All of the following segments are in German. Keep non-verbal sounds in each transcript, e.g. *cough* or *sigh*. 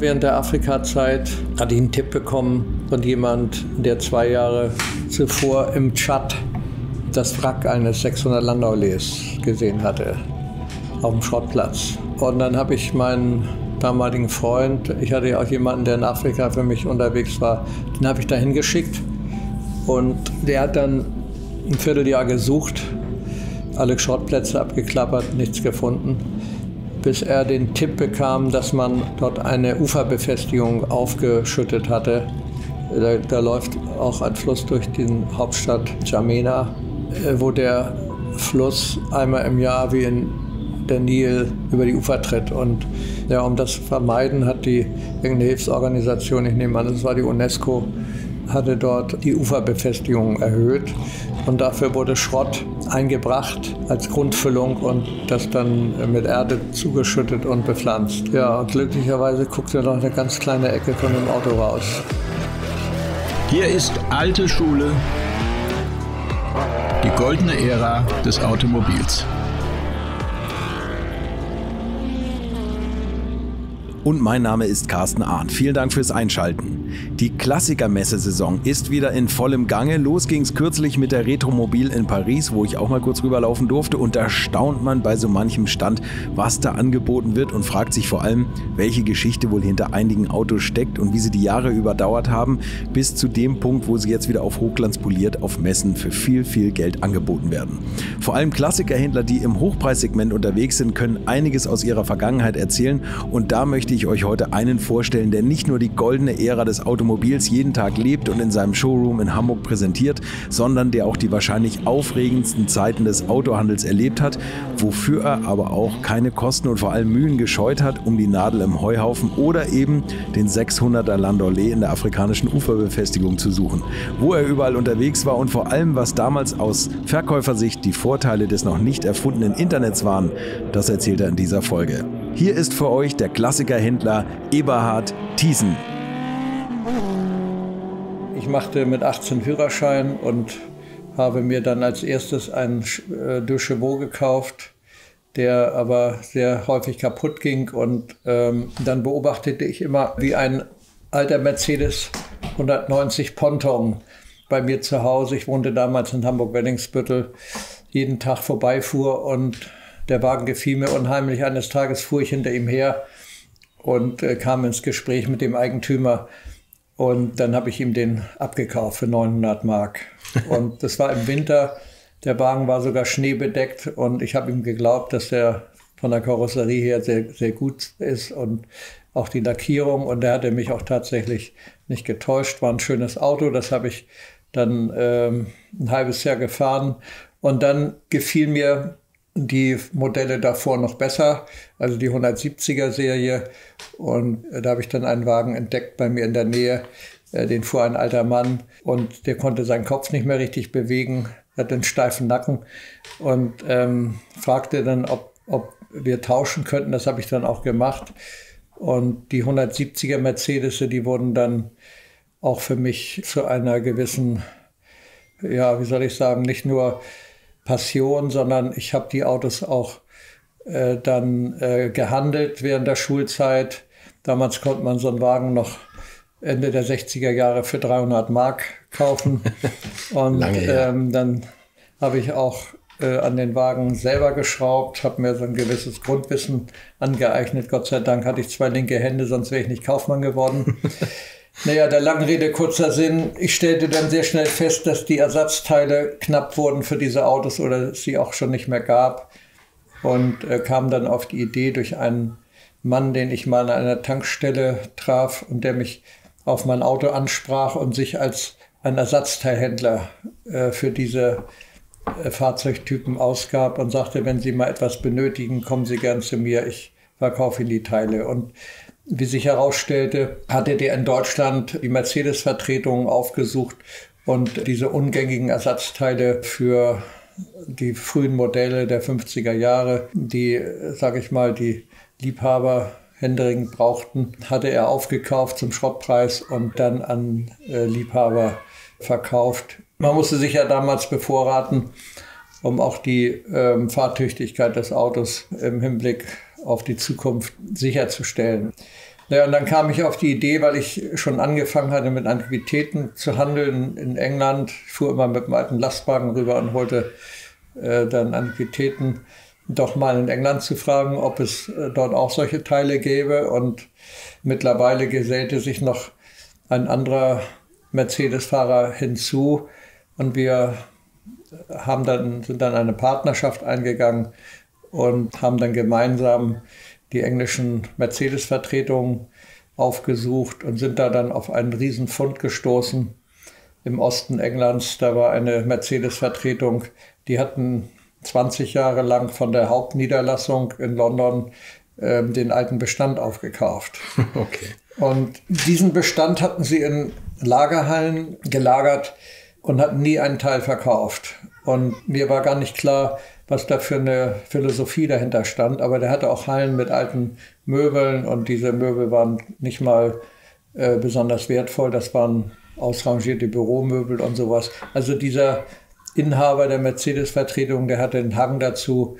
Während der Afrika-Zeit hatte ich einen Tipp bekommen von jemand, der zwei Jahre zuvor im Tschad das Wrack eines 600 Landaules gesehen hatte, auf dem Schrottplatz. Und dann habe ich meinen damaligen Freund, ich hatte ja auch jemanden, der in Afrika für mich unterwegs war, den habe ich dahin geschickt. Und der hat dann ein Vierteljahr gesucht, alle Schrottplätze abgeklappert, nichts gefunden, bis er den Tipp bekam, dass man dort eine Uferbefestigung aufgeschüttet hatte. Da, da läuft auch ein Fluss durch die Hauptstadt Jamena, äh, wo der Fluss einmal im Jahr wie in der Nil über die Ufer tritt. Und ja, um das zu vermeiden, hat die irgendeine Hilfsorganisation, ich nehme an, das war die UNESCO, hatte dort die Uferbefestigung erhöht. Und dafür wurde Schrott eingebracht als Grundfüllung und das dann mit Erde zugeschüttet und bepflanzt. Ja, und glücklicherweise guckte noch eine ganz kleine Ecke von dem Auto raus. Hier ist alte Schule, die goldene Ära des Automobils. Und mein Name ist Carsten Ahn. Vielen Dank fürs Einschalten. Die Klassiker-Messesaison ist wieder in vollem Gange. Los ging es kürzlich mit der Retromobil in Paris, wo ich auch mal kurz rüberlaufen durfte. Und da staunt man bei so manchem Stand, was da angeboten wird und fragt sich vor allem, welche Geschichte wohl hinter einigen Autos steckt und wie sie die Jahre überdauert haben, bis zu dem Punkt, wo sie jetzt wieder auf Hochglanz poliert auf Messen für viel, viel Geld angeboten werden. Vor allem Klassikerhändler, die im Hochpreissegment unterwegs sind, können einiges aus ihrer Vergangenheit erzählen. Und da möchte ich euch heute einen vorstellen, der nicht nur die goldene Ära des Automobils jeden Tag lebt und in seinem Showroom in Hamburg präsentiert, sondern der auch die wahrscheinlich aufregendsten Zeiten des Autohandels erlebt hat, wofür er aber auch keine Kosten und vor allem Mühen gescheut hat, um die Nadel im Heuhaufen oder eben den 600er Landaulet in der afrikanischen Uferbefestigung zu suchen. Wo er überall unterwegs war und vor allem, was damals aus Verkäufersicht die Vorteile des noch nicht erfundenen Internets waren, das erzählt er in dieser Folge. Hier ist für euch der Klassikerhändler Eberhard Thiesen. Ich machte mit 18 Führerschein und habe mir dann als erstes einen äh, De Chevaux gekauft, der aber sehr häufig kaputt ging. Und ähm, dann beobachtete ich immer, wie ein alter Mercedes 190 Ponton bei mir zu Hause, ich wohnte damals in Hamburg-Wellingsbüttel, jeden Tag vorbeifuhr und der Wagen gefiel mir unheimlich. Eines Tages fuhr ich hinter ihm her und äh, kam ins Gespräch mit dem Eigentümer. Und dann habe ich ihm den abgekauft für 900 Mark. *laughs* Und das war im Winter. Der Wagen war sogar schneebedeckt und ich habe ihm geglaubt, dass der von der Karosserie her sehr, sehr gut ist und auch die Lackierung. Und er hatte mich auch tatsächlich nicht getäuscht. War ein schönes Auto. Das habe ich dann ähm, ein halbes Jahr gefahren. Und dann gefiel mir die Modelle davor noch besser, also die 170er Serie. Und äh, da habe ich dann einen Wagen entdeckt bei mir in der Nähe. Äh, den fuhr ein alter Mann und der konnte seinen Kopf nicht mehr richtig bewegen, hat einen steifen Nacken und ähm, fragte dann, ob, ob wir tauschen könnten. Das habe ich dann auch gemacht. Und die 170er Mercedes, die wurden dann auch für mich zu einer gewissen, ja, wie soll ich sagen, nicht nur Passion, sondern ich habe die Autos auch äh, dann äh, gehandelt während der Schulzeit. Damals konnte man so einen Wagen noch Ende der 60er Jahre für 300 Mark kaufen. *laughs* Und ähm, dann habe ich auch äh, an den Wagen selber geschraubt, habe mir so ein gewisses Grundwissen angeeignet. Gott sei Dank hatte ich zwei linke Hände, sonst wäre ich nicht Kaufmann geworden. *laughs* Naja, der langen Rede kurzer Sinn. Ich stellte dann sehr schnell fest, dass die Ersatzteile knapp wurden für diese Autos oder es sie auch schon nicht mehr gab. Und äh, kam dann auf die Idee durch einen Mann, den ich mal an einer Tankstelle traf und der mich auf mein Auto ansprach und sich als ein Ersatzteilhändler äh, für diese äh, Fahrzeugtypen ausgab und sagte, wenn Sie mal etwas benötigen, kommen Sie gern zu mir, ich verkaufe Ihnen die Teile. Und wie sich herausstellte, hatte der in Deutschland die Mercedes-Vertretung aufgesucht und diese ungängigen Ersatzteile für die frühen Modelle der 50er Jahre, die, sage ich mal, die Liebhaber händeringend brauchten, hatte er aufgekauft zum Schrottpreis und dann an äh, Liebhaber verkauft. Man musste sich ja damals bevorraten, um auch die ähm, Fahrtüchtigkeit des Autos im Hinblick auf die Zukunft sicherzustellen. Naja, und dann kam ich auf die Idee, weil ich schon angefangen hatte, mit Antiquitäten zu handeln in England. Ich fuhr immer mit einem alten Lastwagen rüber und wollte äh, dann Antiquitäten doch mal in England zu fragen, ob es äh, dort auch solche Teile gäbe. Und mittlerweile gesellte sich noch ein anderer Mercedes-Fahrer hinzu. Und wir haben dann, sind dann eine Partnerschaft eingegangen und haben dann gemeinsam die englischen Mercedes-Vertretungen aufgesucht und sind da dann auf einen Riesenfund gestoßen im Osten Englands. Da war eine Mercedes-Vertretung, die hatten 20 Jahre lang von der Hauptniederlassung in London äh, den alten Bestand aufgekauft. *laughs* Okay. Und diesen Bestand hatten sie in Lagerhallen gelagert und hatten nie einen Teil verkauft. Und mir war gar nicht klar, was da für eine Philosophie dahinter stand. Aber der hatte auch Hallen mit alten Möbeln und diese Möbel waren nicht mal äh, besonders wertvoll. Das waren ausrangierte Büromöbel und sowas. Also dieser Inhaber der Mercedes-Vertretung, der hatte den Hang dazu,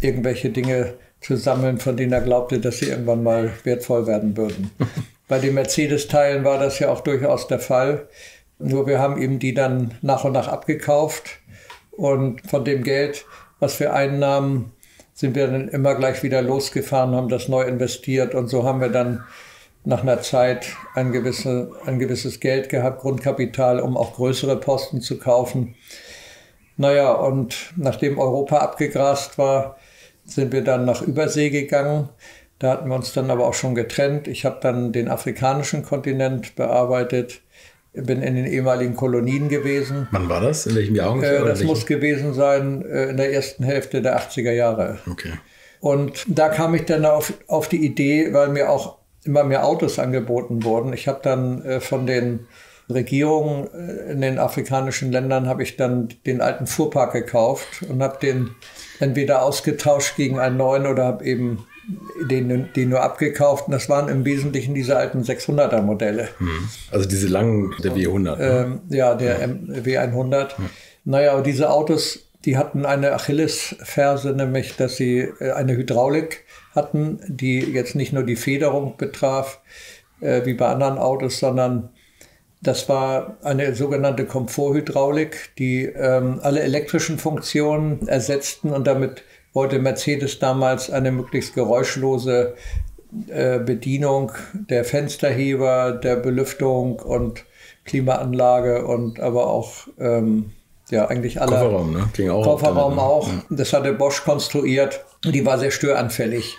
irgendwelche Dinge zu sammeln, von denen er glaubte, dass sie irgendwann mal wertvoll werden würden. *laughs* Bei den Mercedes-Teilen war das ja auch durchaus der Fall. Nur wir haben ihm die dann nach und nach abgekauft und von dem Geld was wir einnahmen, sind wir dann immer gleich wieder losgefahren, haben das neu investiert und so haben wir dann nach einer Zeit ein, gewisse, ein gewisses Geld gehabt, Grundkapital, um auch größere Posten zu kaufen. Naja, und nachdem Europa abgegrast war, sind wir dann nach Übersee gegangen. Da hatten wir uns dann aber auch schon getrennt. Ich habe dann den afrikanischen Kontinent bearbeitet bin in den ehemaligen Kolonien gewesen. Wann war das? In welchem Jahr ungefähr? Äh, das muss gewesen sein äh, in der ersten Hälfte der 80er Jahre. Okay. Und da kam ich dann auf, auf die Idee, weil mir auch immer mehr Autos angeboten wurden. Ich habe dann äh, von den Regierungen äh, in den afrikanischen Ländern habe ich dann den alten Fuhrpark gekauft und habe den entweder ausgetauscht gegen einen neuen oder habe eben den, den nur abgekauft. Und das waren im Wesentlichen diese alten 600er Modelle. Hm. Also diese langen, der W100. Ne? Ähm, ja, der ja. W100. Ja. Naja, und diese Autos, die hatten eine Achillesferse, nämlich, dass sie äh, eine Hydraulik hatten, die jetzt nicht nur die Federung betraf, äh, wie bei anderen Autos, sondern das war eine sogenannte Komforthydraulik, die ähm, alle elektrischen Funktionen ersetzten und damit wollte Mercedes damals eine möglichst geräuschlose äh, Bedienung der Fensterheber, der Belüftung und Klimaanlage und aber auch ähm, ja eigentlich alle Kofferraum, ne? Ging auch Kofferraum damit, auch. Ja. Das hatte Bosch konstruiert. Die war sehr störanfällig.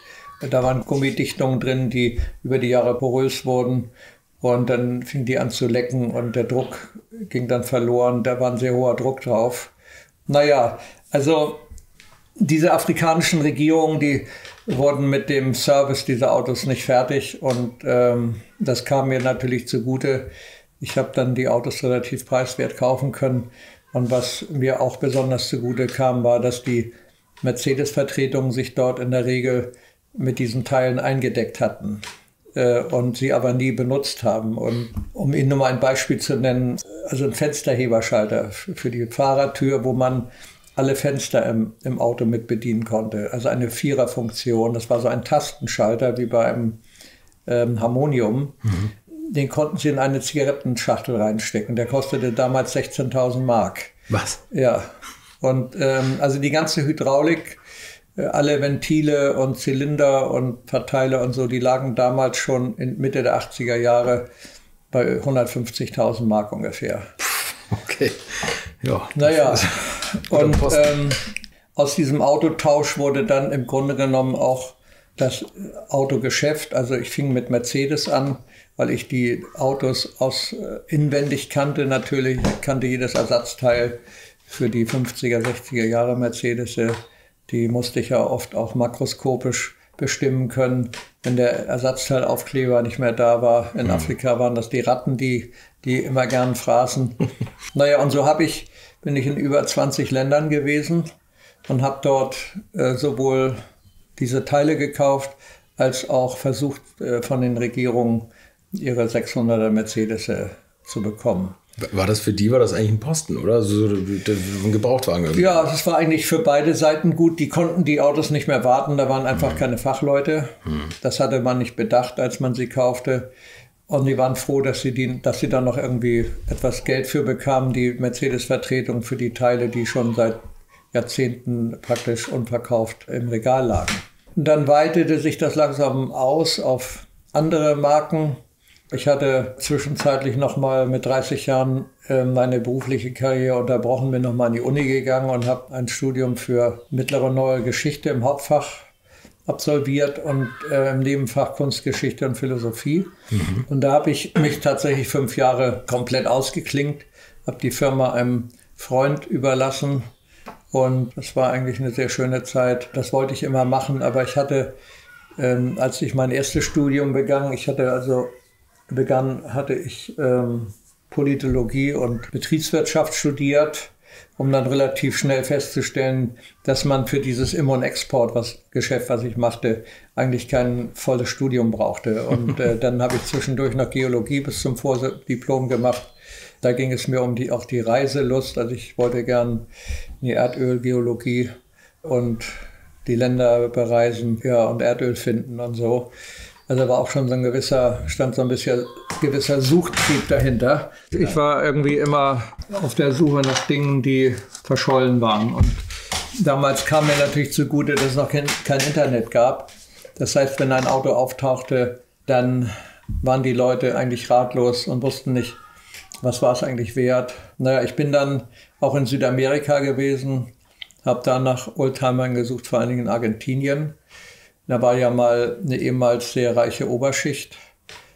Da waren Gummidichtungen drin, die über die Jahre porös wurden. Und dann fing die an zu lecken und der Druck ging dann verloren. Da war ein sehr hoher Druck drauf. Naja, also diese afrikanischen Regierungen, die wurden mit dem Service dieser Autos nicht fertig und ähm, das kam mir natürlich zugute. Ich habe dann die Autos relativ preiswert kaufen können und was mir auch besonders zugute kam, war, dass die Mercedes-Vertretungen sich dort in der Regel mit diesen Teilen eingedeckt hatten äh, und sie aber nie benutzt haben. Und um Ihnen nur mal ein Beispiel zu nennen, also ein Fensterheberschalter für die Fahrertür, wo man alle Fenster im, im Auto mit bedienen konnte. Also eine Viererfunktion. Das war so ein Tastenschalter wie bei einem ähm, Harmonium. Mhm. Den konnten sie in eine Zigarettenschachtel reinstecken. Der kostete damals 16.000 Mark. Was? Ja. Und ähm, also die ganze Hydraulik, äh, alle Ventile und Zylinder und Verteiler und so, die lagen damals schon in Mitte der 80er Jahre bei 150.000 Mark ungefähr. Okay. Ja. Naja, und ähm, aus diesem Autotausch wurde dann im Grunde genommen auch das Autogeschäft. Also ich fing mit Mercedes an, weil ich die Autos aus äh, inwendig kannte. Natürlich kannte jedes Ersatzteil für die 50er, 60er Jahre Mercedes. Die musste ich ja oft auch makroskopisch bestimmen können. Wenn der Ersatzteilaufkleber nicht mehr da war, in mhm. Afrika waren das die Ratten, die, die immer gern fraßen. *laughs* naja, und so habe ich bin ich in über 20 Ländern gewesen und habe dort äh, sowohl diese Teile gekauft, als auch versucht, äh, von den Regierungen ihre 600er Mercedes äh, zu bekommen. War das für die, war das eigentlich ein Posten, oder? So ein Gebrauchtwagen? Irgendwie. Ja, das war eigentlich für beide Seiten gut. Die konnten die Autos nicht mehr warten, da waren einfach hm. keine Fachleute. Hm. Das hatte man nicht bedacht, als man sie kaufte. Und die waren froh, dass sie, die, dass sie dann noch irgendwie etwas Geld für bekamen, die Mercedes-Vertretung für die Teile, die schon seit Jahrzehnten praktisch unverkauft im Regal lagen. Und dann weitete sich das langsam aus auf andere Marken. Ich hatte zwischenzeitlich nochmal mit 30 Jahren äh, meine berufliche Karriere unterbrochen, bin nochmal an die Uni gegangen und habe ein Studium für mittlere neue Geschichte im Hauptfach absolviert und äh, im Nebenfach Kunstgeschichte und Philosophie. Mhm. Und da habe ich mich tatsächlich fünf Jahre komplett ausgeklingt, habe die Firma einem Freund überlassen und das war eigentlich eine sehr schöne Zeit. Das wollte ich immer machen, aber ich hatte, ähm, als ich mein erstes Studium begann, ich hatte also begann, hatte ich ähm, Politologie und Betriebswirtschaft studiert um dann relativ schnell festzustellen, dass man für dieses Im- und Export-Geschäft, was ich machte, eigentlich kein volles Studium brauchte. Und *laughs* äh, dann habe ich zwischendurch noch Geologie bis zum Vordiplom gemacht. Da ging es mir um die, auch die Reiselust. Also ich wollte gern die Erdölgeologie und die Länder bereisen ja, und Erdöl finden und so. Also war auch schon so ein gewisser, stand so ein bisschen gewisser Suchtrieb dahinter. Ich war irgendwie immer auf der Suche nach Dingen, die verschollen waren. Und damals kam mir natürlich zugute, dass es noch kein, kein Internet gab. Das heißt, wenn ein Auto auftauchte, dann waren die Leute eigentlich ratlos und wussten nicht, was war es eigentlich wert. Naja, ich bin dann auch in Südamerika gewesen, habe da nach Oldtimern gesucht, vor allen Dingen in Argentinien. Da war ja mal eine ehemals sehr reiche Oberschicht,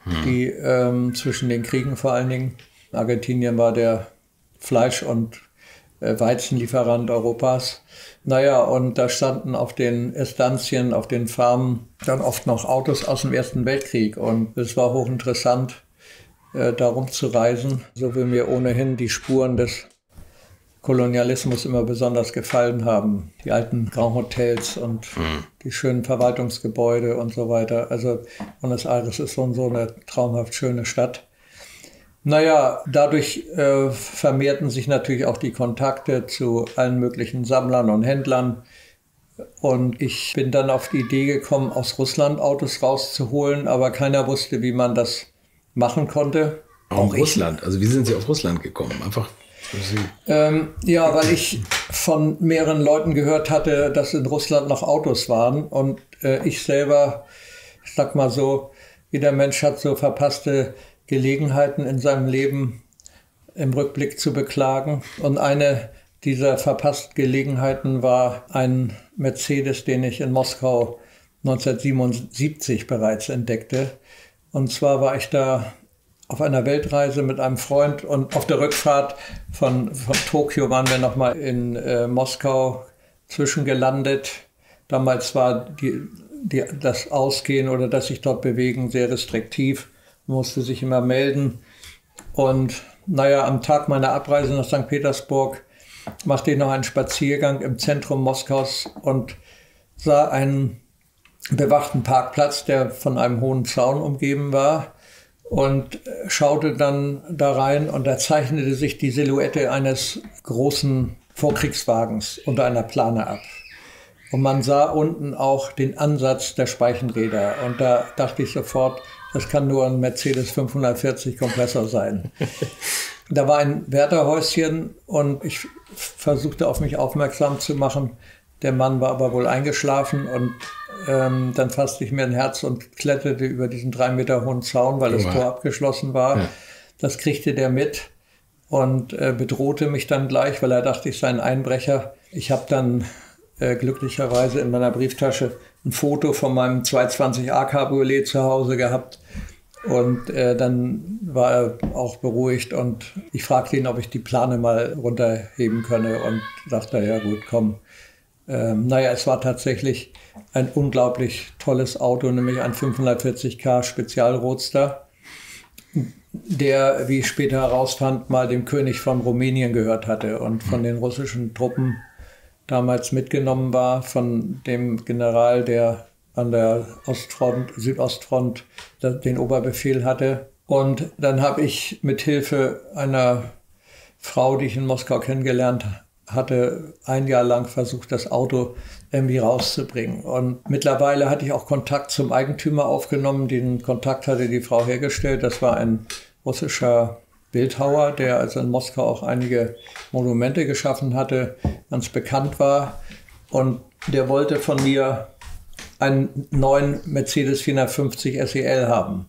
hm. die ähm, zwischen den Kriegen vor allen Dingen. Argentinien war der Fleisch- und äh, Weizenlieferant Europas. Naja, und da standen auf den Estanzien, auf den Farmen dann oft noch Autos aus dem Ersten Weltkrieg. Und es war hochinteressant, äh, darum zu reisen, so wie mir ohnehin die Spuren des Kolonialismus immer besonders gefallen haben. Die alten Grand Hotels und mhm. die schönen Verwaltungsgebäude und so weiter. Also Buenos Aires ist so, so eine traumhaft schöne Stadt. Naja, dadurch äh, vermehrten sich natürlich auch die Kontakte zu allen möglichen Sammlern und Händlern. Und ich bin dann auf die Idee gekommen, aus Russland Autos rauszuholen, aber keiner wusste, wie man das machen konnte. Warum Russland? Also wie sind Sie auf Russland gekommen? Einfach ähm, ja, weil ich von mehreren Leuten gehört hatte, dass in Russland noch Autos waren und äh, ich selber, ich sag mal so, jeder Mensch hat so verpasste Gelegenheiten in seinem Leben im Rückblick zu beklagen. Und eine dieser verpassten Gelegenheiten war ein Mercedes, den ich in Moskau 1977 bereits entdeckte. Und zwar war ich da auf einer Weltreise mit einem Freund und auf der Rückfahrt von, von Tokio waren wir nochmal in äh, Moskau zwischengelandet. Damals war die, die, das Ausgehen oder das sich dort bewegen sehr restriktiv, musste sich immer melden. Und naja, am Tag meiner Abreise nach St. Petersburg machte ich noch einen Spaziergang im Zentrum Moskaus und sah einen bewachten Parkplatz, der von einem hohen Zaun umgeben war und schaute dann da rein und da zeichnete sich die Silhouette eines großen Vorkriegswagens unter einer Plane ab. Und man sah unten auch den Ansatz der Speichenräder. Und da dachte ich sofort, das kann nur ein Mercedes 540 Kompressor sein. da war ein Wärterhäuschen und ich versuchte auf mich aufmerksam zu machen. Der Mann war aber wohl eingeschlafen und ähm, dann fasste ich mir ein Herz und kletterte über diesen drei Meter hohen Zaun, weil das Tor abgeschlossen war. Ja. Das kriegte der mit und äh, bedrohte mich dann gleich, weil er dachte, ich sei ein Einbrecher. Ich habe dann äh, glücklicherweise in meiner Brieftasche ein Foto von meinem 220a Cabriolet zu Hause gehabt. Und äh, dann war er auch beruhigt und ich fragte ihn, ob ich die Plane mal runterheben könne und dachte, ja gut, komm. Ähm, naja, es war tatsächlich ein unglaublich tolles Auto, nämlich ein 540k Spezialroadster, der, wie ich später herausfand, mal dem König von Rumänien gehört hatte und von den russischen Truppen damals mitgenommen war, von dem General, der an der Ostfront, Südostfront den Oberbefehl hatte. Und dann habe ich mit Hilfe einer Frau, die ich in Moskau kennengelernt hatte, ein Jahr lang versucht, das Auto irgendwie rauszubringen. Und mittlerweile hatte ich auch Kontakt zum Eigentümer aufgenommen. Den Kontakt hatte die Frau hergestellt. Das war ein russischer Bildhauer, der also in Moskau auch einige Monumente geschaffen hatte, ganz bekannt war. Und der wollte von mir einen neuen Mercedes 450 SEL haben.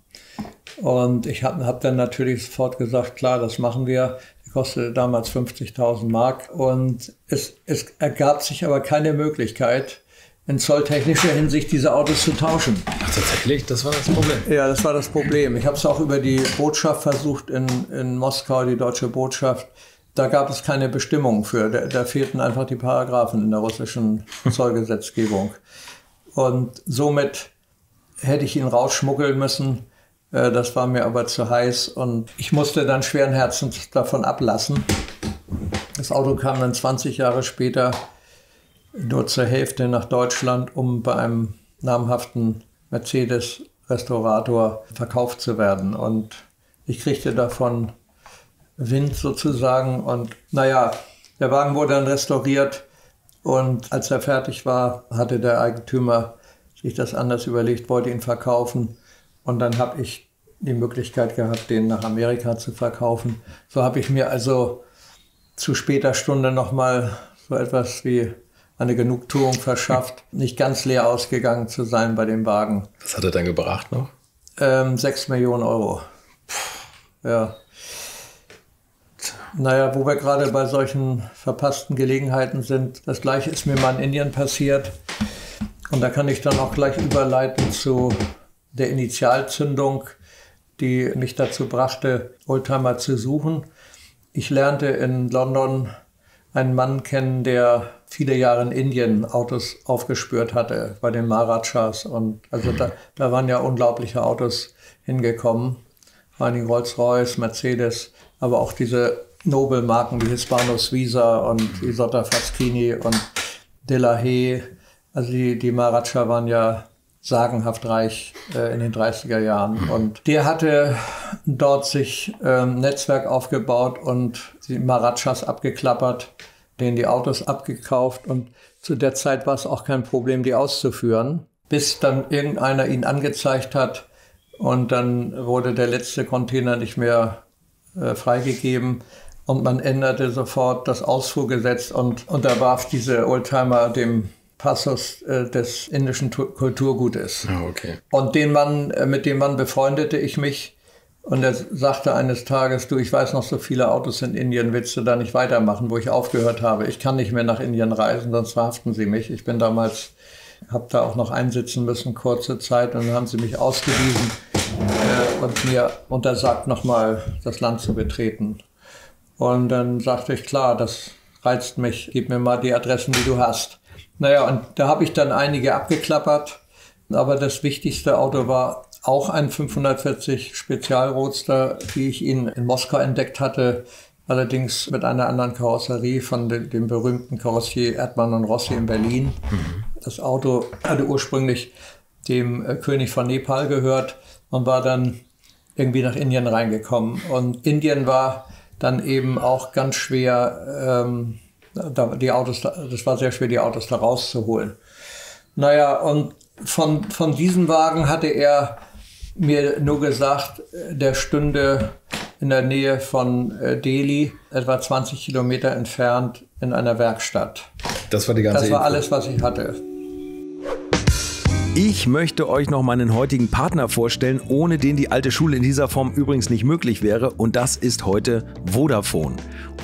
Und ich habe hab dann natürlich sofort gesagt, klar, das machen wir. Kostete damals 50.000 Mark. Und es, es ergab sich aber keine Möglichkeit, in zolltechnischer Hinsicht diese Autos zu tauschen. Ach, tatsächlich? Das war das Problem? Ja, das war das Problem. Ich habe es auch über die Botschaft versucht in, in Moskau, die deutsche Botschaft. Da gab es keine Bestimmung für. Da, da fehlten einfach die Paragraphen in der russischen Zollgesetzgebung. Und somit hätte ich ihn rausschmuggeln müssen. Äh, das war mir aber zu heiß und ich musste dann schweren Herzens davon ablassen. Das Auto kam dann 20 Jahre später nur zur Hälfte nach Deutschland, um bei einem namhaften Mercedes-Restaurator verkauft zu werden. Und ich kriegte davon Wind sozusagen. Und naja, der Wagen wurde dann restauriert. Und als er fertig war, hatte der Eigentümer sich das anders überlegt, wollte ihn verkaufen. Und dann habe ich die Möglichkeit gehabt, den nach Amerika zu verkaufen. So habe ich mir also zu später Stunde nochmal so etwas wie eine Genugtuung verschafft, *laughs* nicht ganz leer ausgegangen zu sein bei dem Wagen. Was hat er dann gebracht noch? Ähm, 6 Millionen Euro. Ja. Naja, wo wir gerade bei solchen verpassten Gelegenheiten sind, das gleiche ist mir mal in Indien passiert. Und da kann ich dann auch gleich überleiten zu der Initialzündung, die mich dazu brachte, Oldtimer zu suchen. Ich lernte in London einen Mann kennen, der viele Jahre in Indien Autos aufgespürt hatte, bei den Maharajas. Und also da, da waren ja unglaubliche Autos hingekommen. Vor allem Rolls-Royce, Mercedes, aber auch diese Nobelmarken wie Hispano Suiza und Isotta Faschini und De La Haye. Also die, die Maharaja waren ja sagenhaft reich äh, in den 30er Jahren. Und der hatte dort sich ähm, Netzwerk aufgebaut und die Maharajas abgeklappert denen die Autos abgekauft. Und zu der Zeit war es auch kein Problem, die auszuführen, bis dann irgendeiner ihn angezeigt hat. Und dann wurde der letzte Container nicht mehr äh, freigegeben. Und man änderte sofort das Ausfuhrgesetz und unterwarf diese Oldtimer dem Passus äh, des indischen Kulturgutes. Oh, okay. Und den Mann, äh, mit dem Mann befreundete ich mich und er sagte eines Tages, du, ich weiß noch so viele Autos in Indien, willst du da nicht weitermachen, wo ich aufgehört habe? Ich kann nicht mehr nach Indien reisen, sonst verhaften sie mich. Ich bin damals, habe da auch noch einsitzen müssen, kurze Zeit, und dann haben sie mich ausgewiesen äh, und mir untersagt, nochmal das Land zu betreten. Und dann sagte ich, klar, das reizt mich, gib mir mal die Adressen, die du hast. Naja, und da habe ich dann einige abgeklappert, aber das wichtigste Auto war auch ein 540 Spezialroadster, wie ich ihn in Moskau entdeckt hatte, allerdings mit einer anderen Karosserie von dem, dem berühmten Karossier Erdmann und Rossi in Berlin. Mhm. Das Auto hatte ursprünglich dem äh, König von Nepal gehört und war dann irgendwie nach Indien reingekommen. Und Indien war dann eben auch ganz schwer, ähm, die Autos, das war sehr schwer, die Autos da rauszuholen. Naja, und von, von diesem Wagen hatte er mir nur gesagt, der stünde in der Nähe von äh, Delhi, etwa 20 Kilometer entfernt, in einer Werkstatt. Das war die ganze Das war Info. alles, was ich hatte. Ich möchte euch noch meinen heutigen Partner vorstellen, ohne den die alte Schule in dieser Form übrigens nicht möglich wäre. Und das ist heute Vodafone.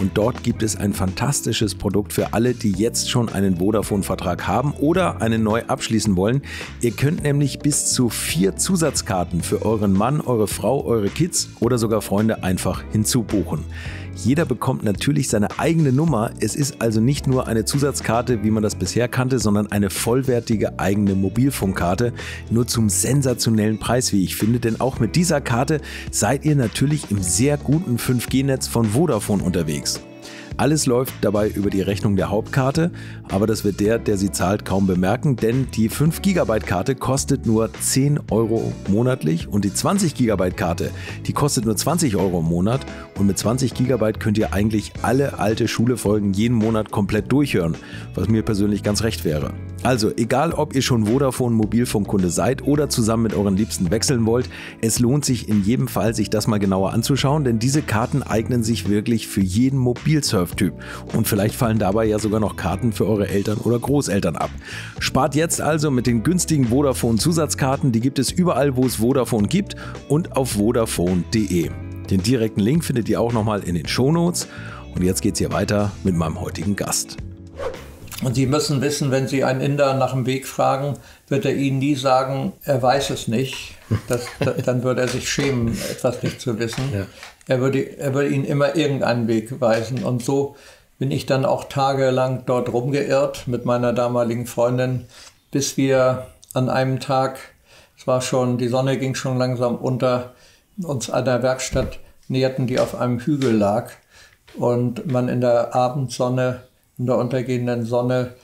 Und dort gibt es ein fantastisches Produkt für alle, die jetzt schon einen Vodafone-Vertrag haben oder einen neu abschließen wollen. Ihr könnt nämlich bis zu vier Zusatzkarten für euren Mann, eure Frau, eure Kids oder sogar Freunde einfach hinzubuchen. Jeder bekommt natürlich seine eigene Nummer. Es ist also nicht nur eine Zusatzkarte, wie man das bisher kannte, sondern eine vollwertige eigene Mobilfunkkarte. Nur zum sensationellen Preis, wie ich finde. Denn auch mit dieser Karte seid ihr natürlich im sehr guten 5G-Netz von Vodafone unterwegs. Alles läuft dabei über die Rechnung der Hauptkarte, aber das wird der, der sie zahlt, kaum bemerken, denn die 5 GB Karte kostet nur 10 Euro monatlich und die 20 GB Karte, die kostet nur 20 Euro im Monat und mit 20 GB könnt ihr eigentlich alle alte Schule-Folgen jeden Monat komplett durchhören, was mir persönlich ganz recht wäre. Also, egal ob ihr schon Vodafone Mobilfunkkunde seid oder zusammen mit euren Liebsten wechseln wollt, es lohnt sich in jedem Fall, sich das mal genauer anzuschauen, denn diese Karten eignen sich wirklich für jeden Mobilsurf-Typ. Und vielleicht fallen dabei ja sogar noch Karten für eure Eltern oder Großeltern ab. Spart jetzt also mit den günstigen Vodafone Zusatzkarten, die gibt es überall, wo es Vodafone gibt und auf vodafone.de. Den direkten Link findet ihr auch nochmal in den Shownotes. Und jetzt geht's hier weiter mit meinem heutigen Gast. Und Sie müssen wissen, wenn Sie einen Inder nach dem Weg fragen, wird er Ihnen nie sagen, er weiß es nicht. Das, *laughs* dann würde er sich schämen, etwas nicht zu wissen. Ja. Er, würde, er würde Ihnen immer irgendeinen Weg weisen. Und so bin ich dann auch tagelang dort rumgeirrt mit meiner damaligen Freundin, bis wir an einem Tag, es war schon, die Sonne ging schon langsam unter, uns einer Werkstatt näherten, die auf einem Hügel lag und man in der Abendsonne in der untergehenden Sonne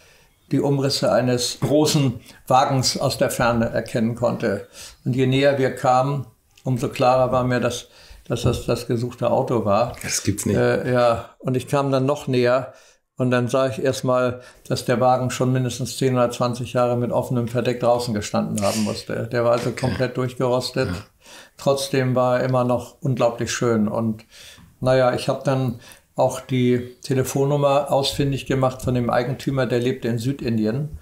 die Umrisse eines großen Wagens aus der Ferne erkennen konnte. Und je näher wir kamen, umso klarer war mir, dass, dass das das gesuchte Auto war. Das gibt's nicht. Äh, ja, und ich kam dann noch näher und dann sah ich erstmal, dass der Wagen schon mindestens 10 oder 20 Jahre mit offenem Verdeck draußen gestanden haben musste. Der war also komplett durchgerostet. Ja. Trotzdem war er immer noch unglaublich schön. Und naja, ich habe dann auch die Telefonnummer ausfindig gemacht von dem Eigentümer, der lebte in Südindien,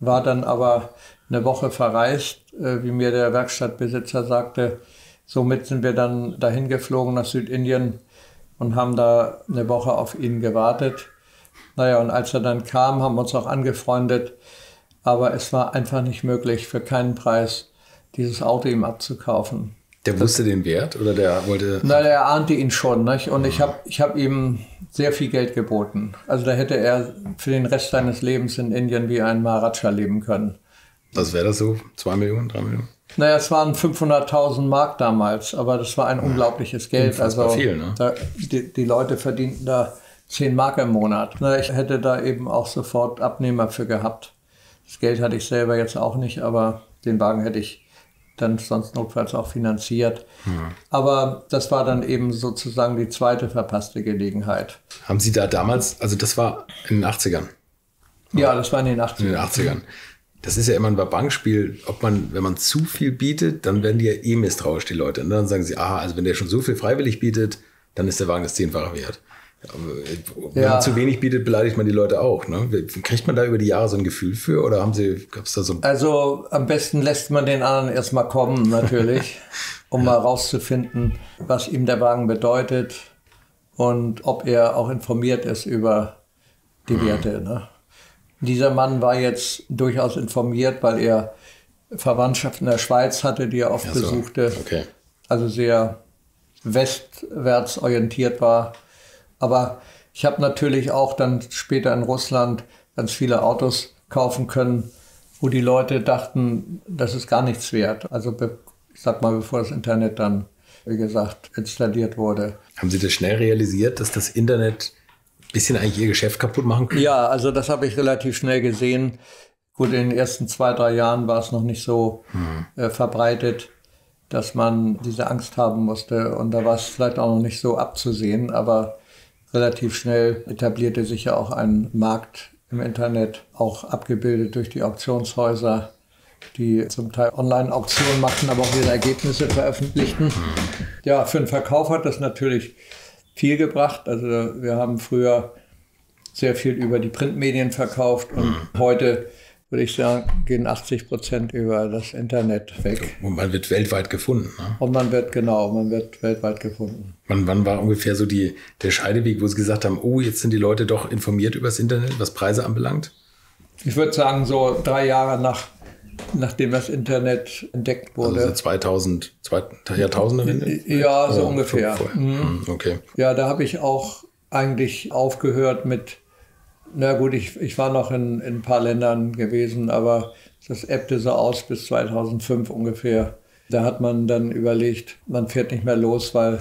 war dann aber eine Woche verreist, äh, wie mir der Werkstattbesitzer sagte. Somit sind wir dann dahin geflogen nach Südindien und haben da eine Woche auf ihn gewartet. Naja, und als er dann kam, haben wir uns auch angefreundet. Aber es war einfach nicht möglich, für keinen Preis dieses Auto ihm abzukaufen. Der wusste den Wert oder der wollte. Na, der ahnte ihn schon. Nicht? Und ich habe ich hab ihm sehr viel Geld geboten. Also da hätte er für den Rest seines Lebens in Indien wie ein Maharaja leben können. Was wäre das so? Zwei Millionen, drei Millionen? Naja, es waren 500.000 Mark damals, aber das war ein ja. ungliches Geld. Also viel, ne? Da, die, die Leute verdienten da 10 Mark im Monat. Na, ich hätte da eben auch sofort Abnehmer für gehabt. Das Geld hatte ich selber jetzt auch nicht, aber den Wagen hätte ich dann sonst notfalls auch finanziert. Hm. Aber das war dann eben sozusagen die zweite verpasste Gelegenheit. Haben Sie da damals, also das war in den 80ern? Ja, das war in den 80ern. In den 80ern. Das ist ja immer ein Bankspiel, ob man, wenn man zu viel bietet, dann werden die ja eh misstrauisch, die Leute. Und dann sagen sie, aha, also wenn der schon so viel freiwillig bietet, dann ist der Wagen das zehnfache wert. Wenn ja. man zu wenig bietet, beleidigt man die Leute auch. Ne? Kriegt man da über die Jahre so ein Gefühl für oder haben Sie, gab es da so Also am besten lässt man den anderen erstmal kommen, natürlich, *laughs* um ja. mal rauszufinden, was ihm der Wagen bedeutet und ob er auch informiert ist über die mhm. Werte. Ne? Dieser Mann war jetzt durchaus informiert, weil er Verwandtschaft in der Schweiz hatte, die er oft so. besuchte. Okay. Also sehr westwärts orientiert war aber ich habe natürlich auch dann später in Russland ganz viele Autos kaufen können, wo die Leute dachten, das ist gar nichts wert. Also ich sag mal, bevor das Internet dann, wie gesagt, installiert wurde. Haben Sie das schnell realisiert, dass das Internet ein bisschen eigentlich Ihr Geschäft kaputt machen kann? Ja, also das habe ich relativ schnell gesehen. Gut, in den ersten zwei, drei Jahren war es noch nicht so hm. äh, verbreitet, dass man diese Angst haben musste. Und da war es vielleicht auch noch nicht so abzusehen. Aber relativ schnell etablierte sich ja auch ein Markt im Internet, auch abgebildet durch die Auktionshäuser, die zum Teil Online-Auktionen machten, aber auch ihre Ergebnisse veröffentlichten. Ja, für den Verkauf hat das natürlich viel gebracht. Also wir haben früher sehr viel über die Printmedien verkauft und heute würde ich sagen, gehen 80 Prozent über das Internet weg. Und man wird weltweit gefunden. Ne? Und man wird, genau, man wird weltweit gefunden. Wann, wann war ungefähr so die, der Scheideweg, wo Sie gesagt haben, oh, jetzt sind die Leute doch informiert über das Internet, was Preise anbelangt? Ich würde sagen, so drei Jahre nach, nachdem das Internet entdeckt wurde. Also so 2000, Jahrtausendewende? Ja, so oh, ungefähr. Mhm. Hm, okay. Ja, da habe ich auch eigentlich aufgehört mit na gut, ich, ich war noch in, in ein paar Ländern gewesen, aber das ebbte so aus bis 2005 ungefähr. Da hat man dann überlegt, man fährt nicht mehr los, weil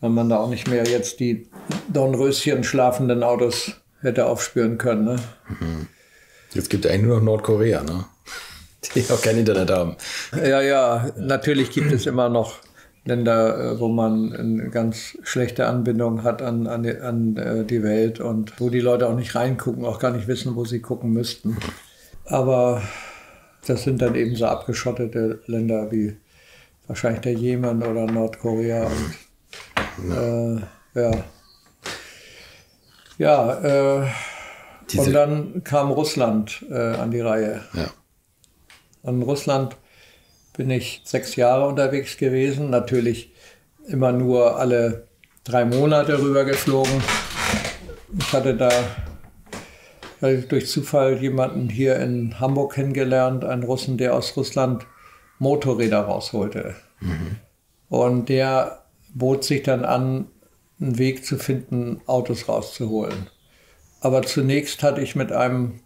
weil man da auch nicht mehr jetzt die Dornröschen schlafenden Autos hätte aufspüren können. Ne? Jetzt gibt es eigentlich nur noch Nordkorea, ne? *laughs* die auch kein Internet haben. Ja, ja, natürlich gibt es immer noch Länder, äh, wo man eine ganz schlechte Anbindung hat an, an, die, an äh, die Welt und wo die Leute auch nicht reingucken, auch gar nicht wissen, wo sie gucken müssten. Aber das sind dann eben so abgeschottete Länder wie wahrscheinlich der Jemen oder Nordkorea. Und, äh, ja. Ja, äh, und dann kam Russland äh, an die Reihe. Ja. In Russland bin ich sechs Jahre unterwegs gewesen, natürlich immer nur alle drei Monate rüber geflogen. Ich hatte da durch Zufall jemanden hier in Hamburg kennengelernt, einen Russen, der aus Russland Motorräder rausholte. Mhm. Und der bot sich dann an, einen Weg zu finden, Autos rauszuholen. Aber zunächst hatte ich mit einem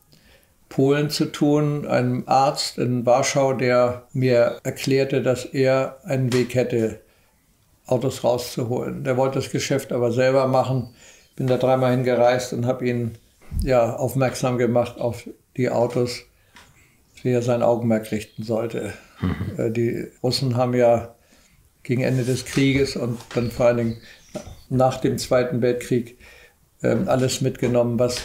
Polen zu tun, einem Arzt in Warschau, der mir erklärte, dass er einen Weg hätte, Autos rauszuholen. Der wollte das Geschäft aber selber machen. Bin da dreimal hingereist und habe ihn ja, aufmerksam gemacht auf die Autos, wie er sein Augenmerk richten sollte. Mhm. Die Russen haben ja gegen Ende des Krieges und dann vor allen Dingen nach dem Zweiten Weltkrieg ähm, alles mitgenommen, was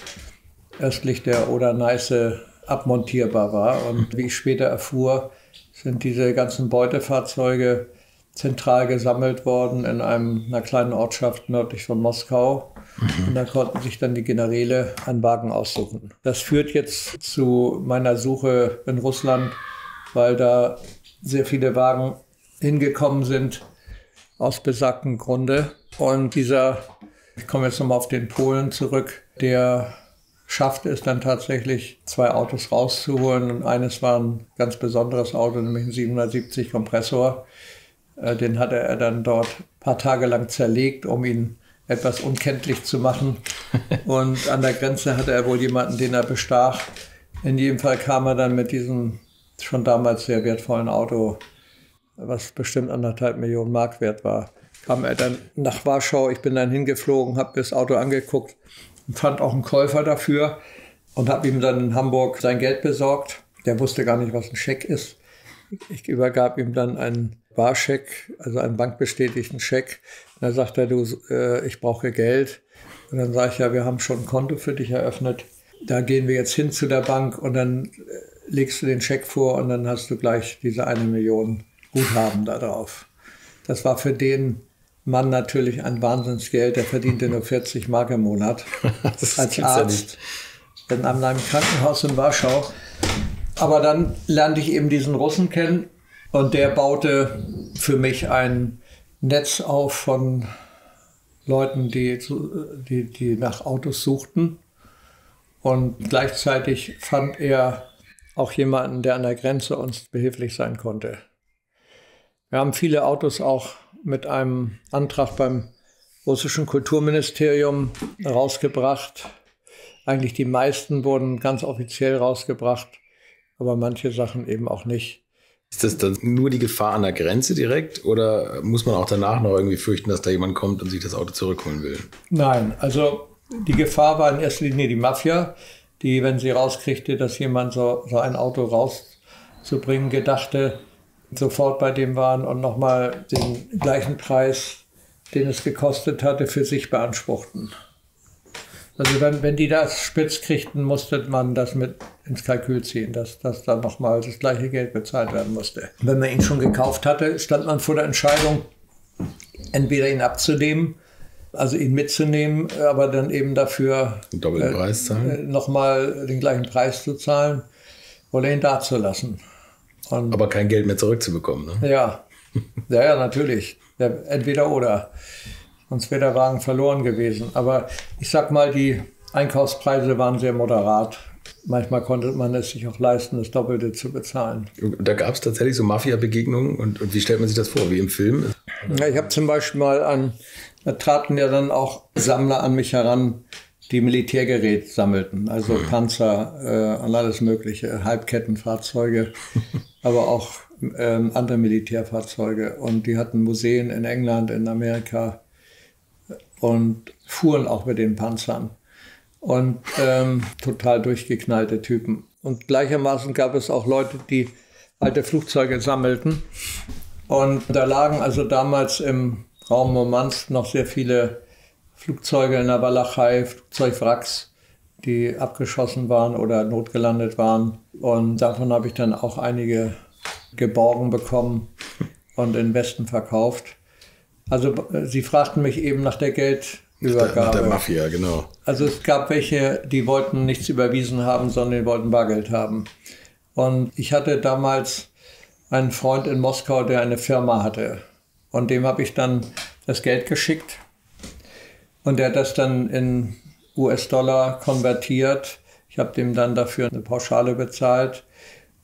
östlich der Oder-Neiße abmontierbar war. Und wie ich später erfuhr, sind diese ganzen Beutefahrzeuge zentral gesammelt worden in einem, einer kleinen Ortschaft nördlich von Moskau. Und da konnten sich dann die Generäle einen Wagen aussuchen. Das führt jetzt zu meiner Suche in Russland, weil da sehr viele Wagen hingekommen sind aus besagtem Grunde. Und dieser, ich komme jetzt nochmal auf den Polen zurück, der schaffte es dann tatsächlich, zwei Autos rauszuholen. Und eines war ein ganz besonderes Auto, nämlich ein 770 Kompressor. Äh, den hatte er dann dort ein paar Tage lang zerlegt, um ihn etwas unkenntlich zu machen. *laughs* Und an der Grenze hatte er wohl jemanden, den er bestach. In jedem Fall kam er dann mit diesem schon damals sehr wertvollen Auto, was bestimmt anderthalb Millionen Mark wert war, kam er dann nach Warschau. Ich bin dann hingeflogen, habe das Auto angeguckt fand auch einen Käufer dafür und habe ihm dann in Hamburg sein Geld besorgt. Der wusste gar nicht, was ein Scheck ist. Ich übergab ihm dann einen Barscheck, also einen bankbestätigten Scheck. Und dann sagt er, du, äh, ich brauche Geld. Und dann sage ich, ja, wir haben schon ein Konto für dich eröffnet. Da gehen wir jetzt hin zu der Bank und dann äh, legst du den Scheck vor und dann hast du gleich diese eine Million Guthaben da drauf. Das war für den Mann natürlich ein Wahnsinnsgeld. Der verdiente nur *laughs* 40 Mark im Monat als Arzt in einem Krankenhaus in Warschau. Aber dann lernte ich eben diesen Russen kennen und der baute für mich ein Netz auf von Leuten, die, die, die nach Autos suchten. Und gleichzeitig fand er auch jemanden, der an der Grenze uns behilflich sein konnte. Wir haben viele Autos auch mit einem Antrag beim russischen Kulturministerium rausgebracht. Eigentlich die meisten wurden ganz offiziell rausgebracht, aber manche Sachen eben auch nicht. Ist das dann nur die Gefahr an der Grenze direkt oder muss man auch danach noch irgendwie fürchten, dass da jemand kommt und sich das Auto zurückholen will? Nein, also die Gefahr war in erster Linie die Mafia, die, wenn sie rauskriegte, dass jemand so, so ein Auto rauszubringen gedachte, sofort bei dem waren und nochmal den gleichen Preis, den es gekostet hatte, für sich beanspruchten. Also wenn, wenn die das spitz kriegten, musste man das mit ins Kalkül ziehen, dass, dass dann nochmal das gleiche Geld bezahlt werden musste. Wenn man ihn schon gekauft hatte, stand man vor der Entscheidung, entweder ihn abzunehmen, also ihn mitzunehmen, aber dann eben dafür äh. Äh, nochmal den gleichen Preis zu zahlen oder ihn dazulassen. Und, aber kein Geld mehr zurückzubekommen. Ne? Ja. ja, ja, natürlich. Ja, entweder oder sonst wäre der Wagen verloren gewesen. Aber ich sag mal, die Einkaufspreise waren sehr moderat. Manchmal konnte man es sich auch leisten, das Doppelte zu bezahlen. Da gab es tatsächlich so Mafia-Begegnungen und, und, wie stellt man sich das vor, wie im Film? Ja, ich habe zum Beispiel mal an, da traten ja dann auch Sammler an mich heran, die Militärgerät sammelten, also hm. Panzer äh, und alles Mögliche, Halbkettenfahrzeuge, *laughs* aber auch ähm, andere Militärfahrzeuge. Und die hatten Museen in England, in Amerika, und fuhren auch mit den Panzern. Und ähm, total durchgeknallte Typen. Und gleichermaßen gab es auch Leute, die alte Flugzeuge sammelten. Und da lagen also damals im Raum Murmansk noch sehr viele Flugzeuge in der Walachei, Flugzeugwracks, die abgeschossen waren oder notgelandet waren. Und davon habe ich dann auch einige geborgen bekommen und in Westen verkauft. Also Sie fragten mich eben nach der Geldübergabe. Nach der Mafia, genau. Also es gab welche, die wollten nichts überwiesen haben, sondern die wollten Bargeld haben. Und ich hatte damals einen Freund in Moskau, der eine Firma hatte. Und dem habe ich dann das Geld geschickt. Und der hat das dann in US-Dollar konvertiert. Ich habe dem dann dafür eine Pauschale bezahlt.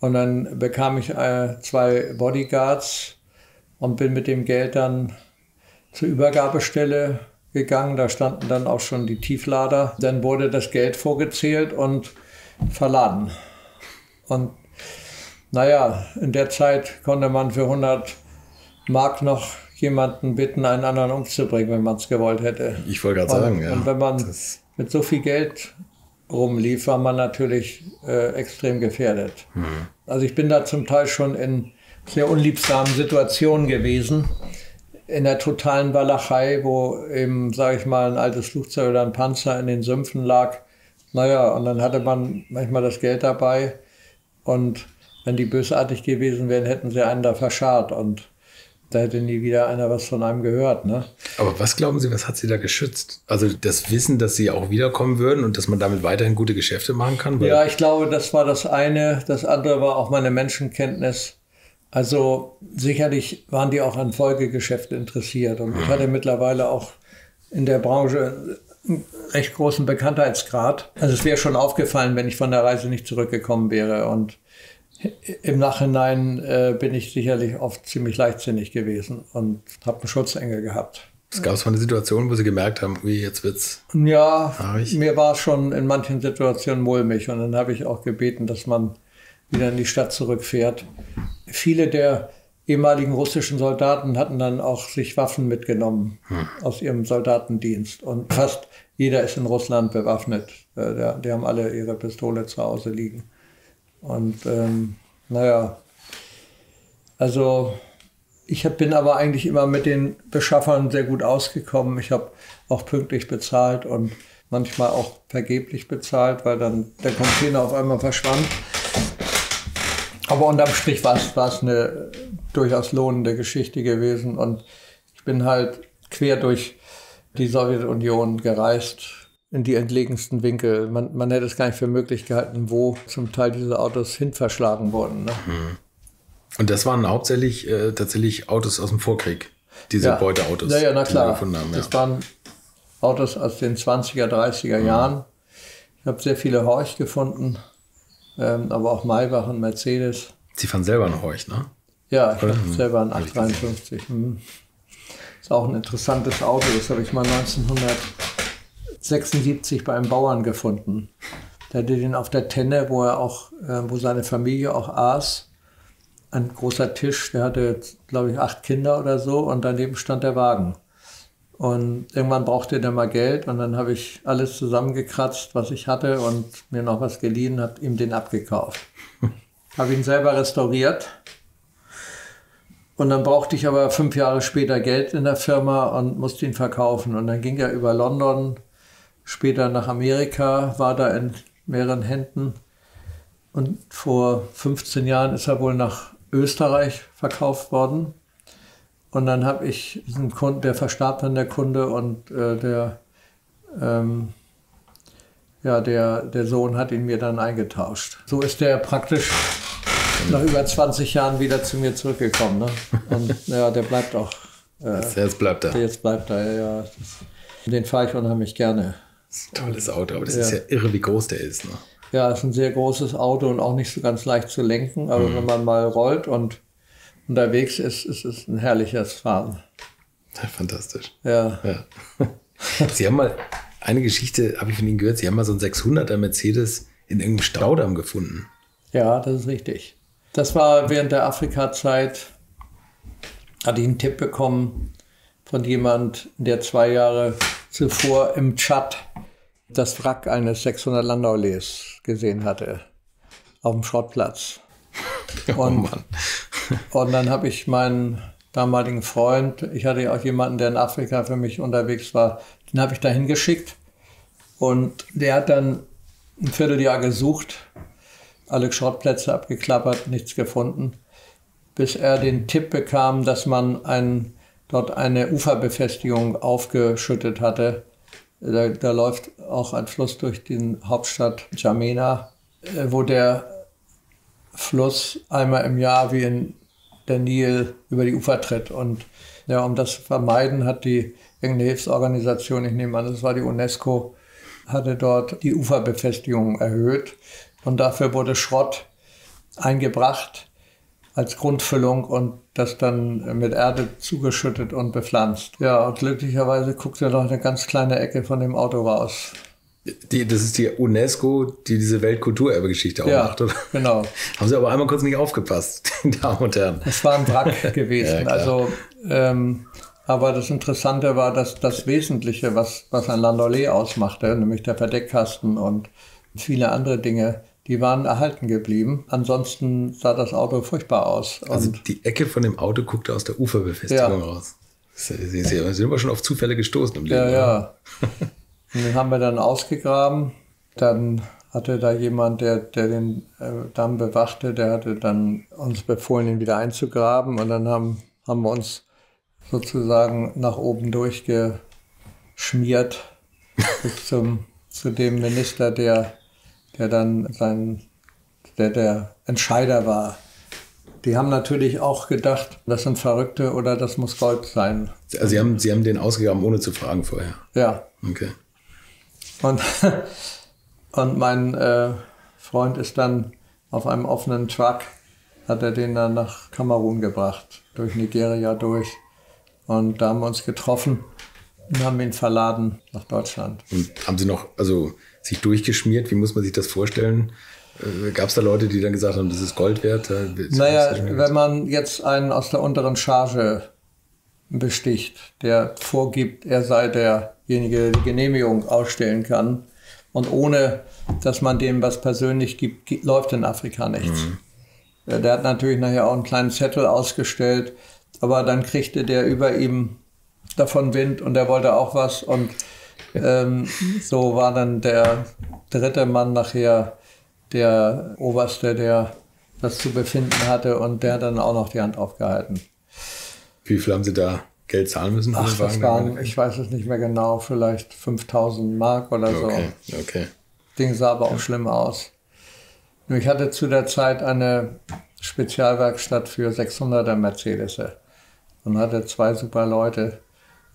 Und dann bekam ich äh, zwei Bodyguards und bin mit dem Geld dann zur Übergabestelle gegangen. Da standen dann auch schon die Tieflader. Dann wurde das Geld vorgezählt und verladen. Und naja, in der Zeit konnte man für 100 Mark noch jemanden bitten, einen anderen umzubringen, wenn man es gewollt hätte. Ich wollte gerade sagen, ja. Und wenn man mit so viel Geld rumlief, war man natürlich äh, extrem gefährdet. Mhm. Also ich bin da zum Teil schon in sehr unliebsamen Situationen gewesen. In der totalen Walachei, wo eben, sage ich mal, ein altes Flugzeug oder ein Panzer in den Sümpfen lag. Naja, und dann hatte man manchmal das Geld dabei. Und wenn die bösartig gewesen wären, hätten sie einen da verscharrt. Und da hätte nie wieder einer was von einem gehört. Ne? Aber was glauben Sie, was hat Sie da geschützt? Also das Wissen, dass Sie auch wiederkommen würden und dass man damit weiterhin gute Geschäfte machen kann? Ja, ich glaube, das war das eine. Das andere war auch meine Menschenkenntnis. Also sicherlich waren die auch an Folgegeschäfte interessiert. Und ich hatte mittlerweile auch in der Branche einen recht großen Bekanntheitsgrad. Also es wäre schon aufgefallen, wenn ich von der Reise nicht zurückgekommen wäre. Und im Nachhinein äh, bin ich sicherlich oft ziemlich leichtsinnig gewesen und habe einen Schutzengel gehabt. Es gab so eine Situation, wo Sie gemerkt haben, wie jetzt wird's. Ja, haarig. mir war schon in manchen Situationen mulmig und dann habe ich auch gebeten, dass man wieder in die Stadt zurückfährt. Viele der ehemaligen russischen Soldaten hatten dann auch sich Waffen mitgenommen hm. aus ihrem Soldatendienst und fast jeder ist in Russland bewaffnet. Äh, die haben alle ihre Pistole zu Hause liegen. Und ähm, naja, also ich hab, bin aber eigentlich immer mit den Beschaffern sehr gut ausgekommen. Ich habe auch pünktlich bezahlt und manchmal auch vergeblich bezahlt, weil dann der Container auf einmal verschwand. Aber unterm Strich war es eine durchaus lohnende Geschichte gewesen und ich bin halt quer durch die Sowjetunion gereist in die entlegensten Winkel. Man, man hätte es gar nicht für möglich gehalten, wo zum Teil diese Autos hin verschlagen wurden. Ne? Mhm. Und das waren hauptsächlich äh, tatsächlich Autos aus dem Vorkrieg, diese ja. Beuteautos. Ja, ja, na klar. Haben, ja. Das waren Autos aus den 20er, 30er mhm. Jahren. Ich habe sehr viele Horch gefunden, ähm, aber auch Maybach und Mercedes. Sie fahren selber einen Horch, ne? Ja, ich habe mhm. selber einen 853. Mhm. Ist auch ein interessantes Auto, das habe ich mal 1900 76 bei einem Bauern gefunden. Der hatte den auf der Tenne, wo er auch, äh, wo seine Familie auch aß. Ein großer Tisch, der hatte, glaube ich, acht Kinder oder so und daneben stand der Wagen. Und irgendwann brauchte der mal Geld und dann habe ich alles zusammengekratzt, was ich hatte und mir noch was geliehen, habe ihm den abgekauft. *laughs* habe ihn selber restauriert. Und dann brauchte ich aber fünf Jahre später Geld in der Firma und musste ihn verkaufen. Und dann ging er über London später nach Amerika, war da in mehreren Händen. Und vor 15 Jahren ist er wohl nach Österreich verkauft worden. Und dann habe ich diesen Kunden, der verstarb dann der Kunde und äh, der, ähm, ja, der, der Sohn hat ihn mir dann eingetauscht. So ist der praktisch nach über 20 Jahren wieder zu mir zurückgekommen. Ne? Und ja, der bleibt auch. Äh, jetzt bleibt er. Jetzt bleibt er, ja. Den fahre ich unheimlich gerne. Tolles Auto, aber das ja. ist ja irre, wie groß der ist. Ne? Ja, es ist ein sehr großes Auto und auch nicht so ganz leicht zu lenken. Aber mhm. wenn man mal rollt und unterwegs ist, ist es ein herrliches Fahren. Fantastisch. Ja. ja. *laughs* Sie haben mal eine Geschichte, habe ich von Ihnen gehört, Sie haben mal so einen 600er Mercedes in irgendeinem Staudamm gefunden. Ja, das ist richtig. Das war während der Afrika-Zeit, hatte ich einen Tipp bekommen von jemand, der zwei Jahre zuvor im Tschad das Wrack eines 600 Landaules gesehen hatte auf dem Schrottplatz. *laughs* Oh Und, Mann. und dann habe ich meinen damaligen Freund, ich hatte ja auch jemanden, der in Afrika für mich unterwegs war, den habe ich da hingeschickt. Und der hat dann ein Vierteljahr gesucht, alle Schrottplätze abgeklappert, nichts gefunden, bis er den Tipp bekam, dass man ein, dort eine Uferbefestigung aufgeschüttet hatte. Da, da läuft auch ein Fluss durch die Hauptstadt Jamena, äh, wo der Fluss einmal im Jahr wie in der Nil über die Ufer tritt. Und ja, um das zu vermeiden, hat die irgendeine Hilfsorganisation, ich nehme an, das war die UNESCO, hatte dort die Uferbefestigung erhöht. Und dafür wurde Schrott eingebracht als Grundfüllung und das dann mit Erde zugeschüttet und bepflanzt. Ja, und glücklicherweise guckte noch eine ganz kleine Ecke von dem Auto raus. Die, das ist die UNESCO, die diese Weltkulturerbegeschichte auch Ja, macht, oder? genau. *laughs* Haben Sie aber einmal kurz nicht aufgepasst, *laughs* Damen und Herren. Es war ein Wrack *laughs* gewesen. Ja, also, ähm, aber das Interessante war, dass das Wesentliche, was, was ein Landaulet ausmachte, nämlich der Verdeckkasten und viele andere Dinge, die waren erhalten geblieben. Ansonsten sah das Auto furchtbar aus. Also die Ecke von dem Auto guckte aus der Uferbefestigung Ja. raus. Sie sind aber schon auf Zufälle gestoßen im Leben. ja, ja. Und den haben wir dann ausgegraben. Dann hatte da jemand, der, der den äh, Damm bewachte, der hatte dann uns befohlen, ihn wieder einzugraben. Und dann haben, haben wir uns sozusagen nach oben durchgeschmiert bis zum, zu dem Minister, der, der dann sein, der, der Entscheider war. Die haben natürlich auch gedacht, das sind Verrückte oder das muss Gold sein. Also Sie haben, Sie haben den ausgegraben, ohne zu fragen vorher. Ja, Okay. Und, *laughs* und mein äh, Freund ist dann auf einem offenen Truck, hat er den dann nach Kamerun gebracht, durch Nigeria durch. Und da haben wir uns getroffen und haben ihn verladen nach Deutschland. Und haben Sie noch, also sich durchgeschmiert? Wie muss man sich das vorstellen? Äh, Gab es da Leute, die dann gesagt haben, das ist Gold wert? Äh, Naja, wenn man jetzt einen aus der unteren Charge besticht, der vorgibt, er sei derjenige, der die Genehmigung ausstellen kann, und ohne, dass man dem was persönlich gibt, gi- läuft in Afrika nichts. Ja, Der hat natürlich nachher auch einen kleinen Zettel ausgestellt, aber dann kriegte der über ihm davon Wind und der wollte auch was und ähm, so war dann der dritte Mann nachher der Oberste, der das zu befinden hatte und der hat dann auch noch die Hand aufgehalten. Wie viel haben Sie da Geld zahlen müssen? Ach, das waren, ich weiß es nicht mehr genau, vielleicht 5000 Mark oder so. Okay, okay. Ding sah aber auch schlimm aus. Ich hatte zu der Zeit eine Spezialwerkstatt für 600er Mercedes und hatte zwei super Leute,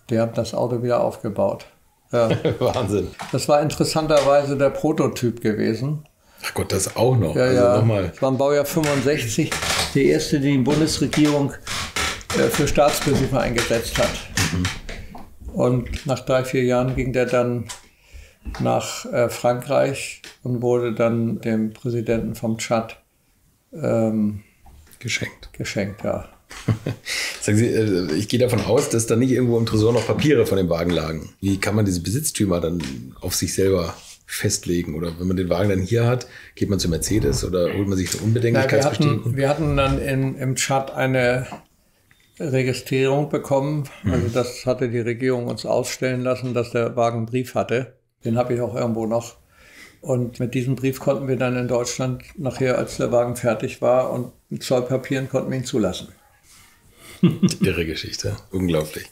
die haben das Auto wieder aufgebaut. Ja. *laughs* Wahnsinn. Das war interessanterweise der Prototyp gewesen. Ach Gott, das auch noch. Ja, also ja. nochmal. Das war im Baujahr 65, der erste, den die Bundesregierung äh, für Staatsbesucher eingesetzt hat. Und nach drei, vier Jahren ging der dann nach äh, Frankreich und wurde dann dem Präsidenten vom Tschad ähm, Geschenkt. geschenkt. Ja. *laughs* Sagen Sie, äh, ich gehe davon aus, dass da nicht irgendwo im Tresor noch Papiere von dem Wagen lagen. Wie kann man diese Besitztümer dann auf sich selber festlegen? Oder wenn man den Wagen dann hier hat, geht man zu Mercedes oder holt man sich eine wir, Unbedenklichkeitsbestätigung? hatten, wir hatten dann in, im Tschad eine Registrierung bekommen. Also das hatte die Regierung uns ausstellen lassen, dass der Wagen einen Brief hatte. Den habe ich auch irgendwo noch. Und mit diesem Brief konnten wir dann in Deutschland nachher, als der Wagen fertig war und mit Zollpapieren konnten wir ihn zulassen. Irre Geschichte. Unglaublich.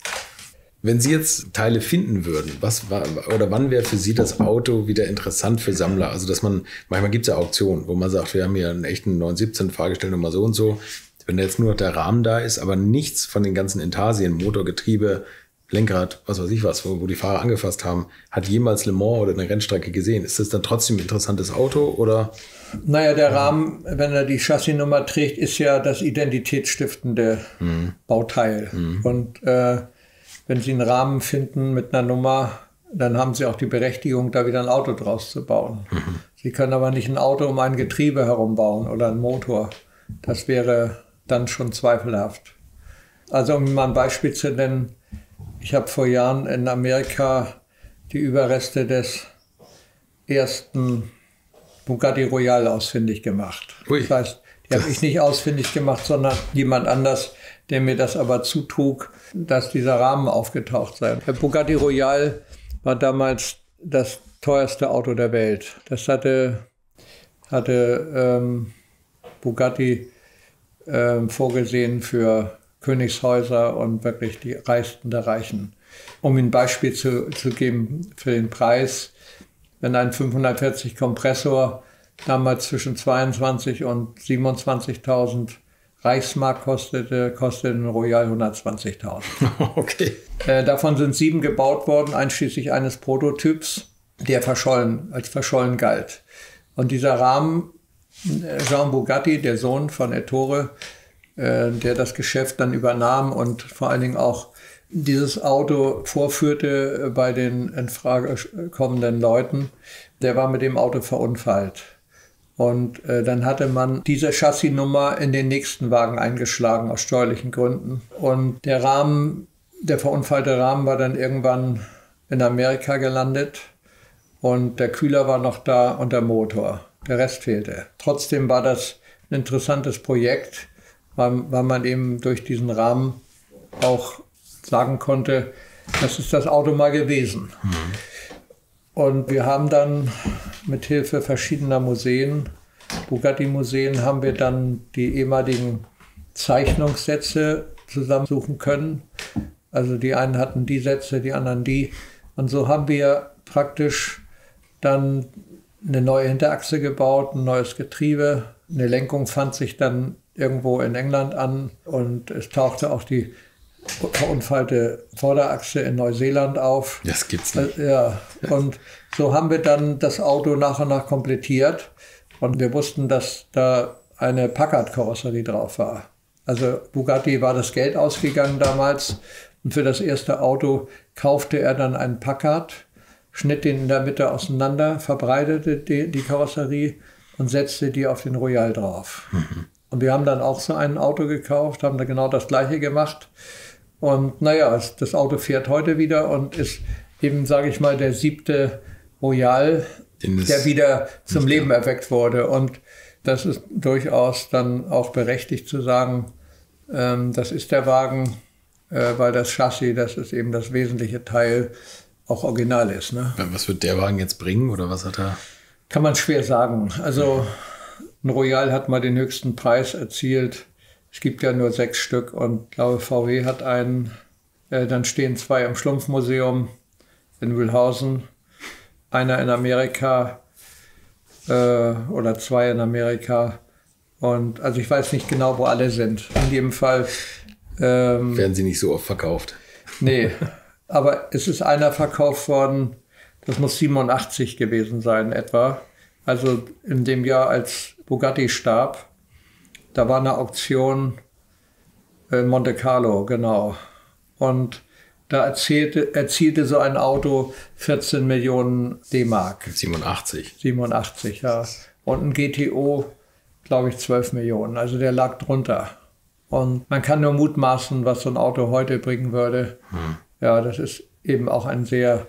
Wenn Sie jetzt Teile finden würden, was war, oder wann wäre für Sie das Auto wieder interessant für Sammler? Also, dass man, manchmal gibt es ja Auktionen, wo man sagt, wir haben hier einen echten 917 Fahrgestellnummer so und so. Wenn jetzt nur noch der Rahmen da ist, aber nichts von den ganzen Intarsien, Motor, Getriebe, Lenkrad, was weiß ich was, wo, wo die Fahrer angefasst haben, hat jemals Le Mans oder eine Rennstrecke gesehen. Ist das dann trotzdem ein interessantes Auto oder? Naja, der Rahmen, wenn er die Chassisnummer trägt, ist ja das identitätsstiftende Bauteil. Und äh, wenn Sie einen Rahmen finden mit einer Nummer, dann haben Sie auch die Berechtigung, da wieder ein Auto draus zu bauen. Sie können aber nicht ein Auto um ein Getriebe herumbauen oder einen Motor. Das wäre dann schon zweifelhaft. Also um mal ein Beispiel zu nennen, ich habe vor Jahren in Amerika die Überreste des ersten Bugatti Royal ausfindig gemacht. Ui. Das heißt, die habe ich nicht ausfindig gemacht, sondern jemand anders, der mir das aber zutrug, dass dieser Rahmen aufgetaucht sei. Der Bugatti Royal war damals das teuerste Auto der Welt. Das hatte, hatte ähm, Bugatti ähm, vorgesehen für Königshäuser und wirklich die Reichsten der Reichen. Um Ihnen ein Beispiel zu, zu geben für den Preis, wenn ein 540 Kompressor damals zwischen 22 und 27.000 Reichsmark kostete, kostete ein Royal 120.000. *laughs* Okay. Äh, davon sind sieben gebaut worden, einschließlich eines Prototyps, der verschollen, als verschollen galt. Und dieser Rahmen, äh, Jean Bugatti, der Sohn von Ettore, äh, der das Geschäft dann übernahm und vor allen Dingen auch dieses Auto vorführte bei den in Frage kommenden Leuten, der war mit dem Auto verunfallt. Und äh, dann hatte man diese Chassisnummer in den nächsten Wagen eingeschlagen aus steuerlichen Gründen. Und der Rahmen, der verunfallte Rahmen war dann irgendwann in Amerika gelandet und der Kühler war noch da und der Motor. Der Rest fehlte. Trotzdem war das ein interessantes Projekt, weil, weil man eben durch diesen Rahmen auch sagen konnte, das ist das Auto mal gewesen. Mhm. Und wir haben dann mit Hilfe verschiedener Museen, Bugatti-Museen, haben wir dann die ehemaligen Zeichnungssätze zusammensuchen können. Also die einen hatten die Sätze, die anderen die. Und so haben wir praktisch dann eine neue Hinterachse gebaut, ein neues Getriebe. Eine Lenkung fand sich dann irgendwo in England an und es tauchte auch die verunfallte Vorderachse in Neuseeland auf. Das gibt's nicht. Ja, und so haben wir dann das Auto nach und nach komplettiert und wir wussten, dass da eine Packard-Karosserie drauf war. Also Bugatti war das Geld ausgegangen damals und für das erste Auto kaufte er dann einen Packard, schnitt den in der Mitte auseinander, verbreitete die, die Karosserie und setzte die auf den Royal drauf. Mhm. Und wir haben dann auch so ein Auto gekauft, haben da genau das gleiche gemacht. Und naja, das Auto fährt heute wieder und ist eben, sage ich mal, der siebte Royal, der wieder zum Leben erweckt wurde. Und das ist durchaus dann auch berechtigt zu sagen, ähm, das ist der Wagen, äh, weil das Chassis, das ist eben das wesentliche Teil, auch original ist. Ne? Was wird der Wagen jetzt bringen oder was hat er? Kann man schwer sagen. Also ein Royal hat mal den höchsten Preis erzielt es gibt ja nur sechs Stück und glaube VW hat einen. Äh, dann stehen zwei im Schlumpfmuseum in Wühlhausen, einer in Amerika äh, oder zwei in Amerika. Und also ich weiß nicht genau, wo alle sind. In jedem Fall. Ähm, Werden sie nicht so oft verkauft? Nee, aber es ist einer verkauft worden, das muss 87 gewesen sein etwa. Also in dem Jahr, als Bugatti starb. Da war eine Auktion in Monte Carlo, genau. Und da erzielte, erzielte so ein Auto 14 Millionen D-Mark. 87. 87, ja. Und ein GTO, glaube ich, 12 Millionen. Also der lag drunter. Und man kann nur mutmaßen, was so ein Auto heute bringen würde. Hm. Ja, das ist eben auch ein sehr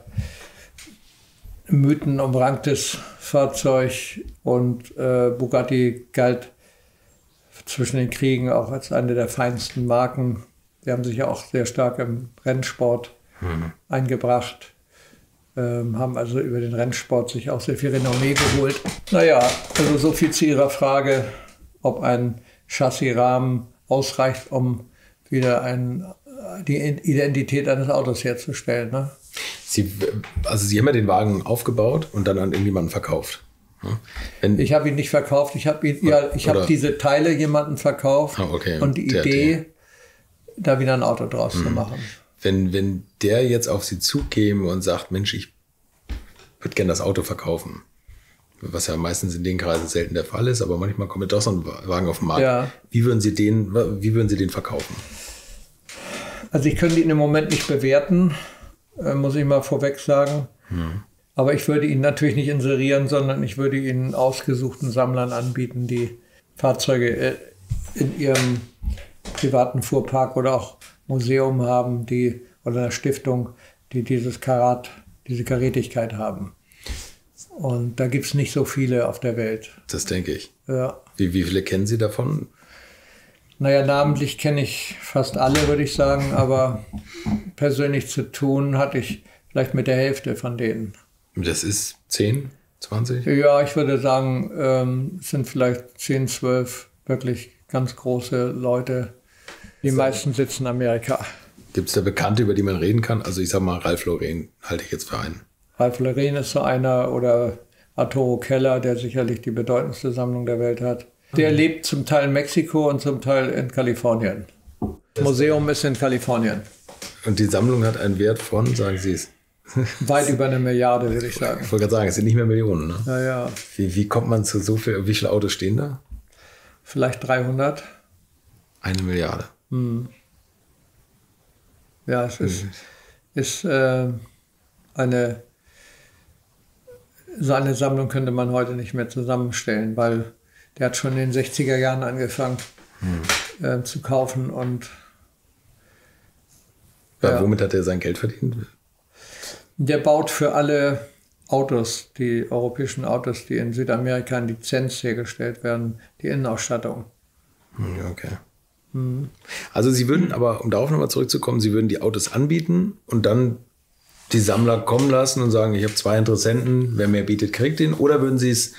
mythenumranktes Fahrzeug. Und äh, Bugatti galt zwischen den Kriegen auch als eine der feinsten Marken. Die haben sich ja auch sehr stark im Rennsport mhm. eingebracht, ähm, haben also über den Rennsport sich auch sehr viel Renommee geholt. Naja, also so viel zu Ihrer Frage, ob ein Chassisrahmen ausreicht, um wieder ein, die Identität eines Autos herzustellen. Ne? Sie, also Sie haben ja den Wagen aufgebaut und dann an irgendjemanden verkauft. Wenn, ich habe ihn nicht verkauft, ich habe ja, ich habe diese Teile jemandem verkauft oh, okay. und die der, Idee, der. da wieder ein Auto draus mhm. zu machen. Wenn, wenn der jetzt auf Sie zukäme und sagt, Mensch, ich würde gerne das Auto verkaufen, was ja meistens in den Kreisen selten der Fall ist, aber manchmal kommt doch so ein Wagen auf den Markt. Ja. Wie würden Sie den, wie würden Sie den verkaufen? Also ich könnte ihn im Moment nicht bewerten, äh, muss ich mal vorweg sagen. Hm. Aber ich würde ihn natürlich nicht inserieren, sondern ich würde ihn ausgesuchten Sammlern anbieten, die Fahrzeuge äh, in ihrem privaten Fuhrpark oder auch Museum haben, die oder einer Stiftung, die dieses Karat, diese Gerätigkeit haben. Und da gibt es nicht so viele auf der Welt. Das denke ich. Ja. Wie, wie viele kennen Sie davon? Naja, namentlich kenne ich fast alle, würde ich sagen, aber persönlich zu tun hatte ich vielleicht mit der Hälfte von denen. Das ist 10, 20? Ja, ich würde sagen, ähm, es sind vielleicht 10, 12 wirklich ganz große Leute. Die meisten sitzen in Amerika. Gibt es da Bekannte, über die man reden kann? Also ich sag mal, Ralf Lauren halte ich jetzt für einen. Ralf Lauren ist so einer oder Arturo Keller, der sicherlich die bedeutendste Sammlung der Welt hat. Der lebt zum Teil in Mexiko und zum Teil in Kalifornien. Das Museum ist in Kalifornien. Und die Sammlung hat einen Wert von, sagen Sie es? *laughs* Weit über eine Milliarde, würde ich sagen. Ich wollte gerade sagen, es sind nicht mehr Millionen. Ne? Ja, ja. Wie, wie kommt man zu so viel? Wie viele Autos stehen da? Vielleicht 300. Eine Milliarde. Hm. Ja, es ist, ist äh, eine, so eine Sammlung könnte man heute nicht mehr zusammenstellen, weil der hat schon in den 60er Jahren angefangen hm. äh, zu kaufen und ja, ja. Womit hat er sein Geld verdient? Der baut für alle Autos, die europäischen Autos, die in Südamerika in Lizenz hergestellt werden, die Innenausstattung. Okay. Mhm. Also Sie würden aber, um darauf nochmal zurückzukommen, Sie würden die Autos anbieten und dann die Sammler kommen lassen und sagen, ich habe zwei Interessenten, wer mehr bietet, kriegt den. Oder würden Sie es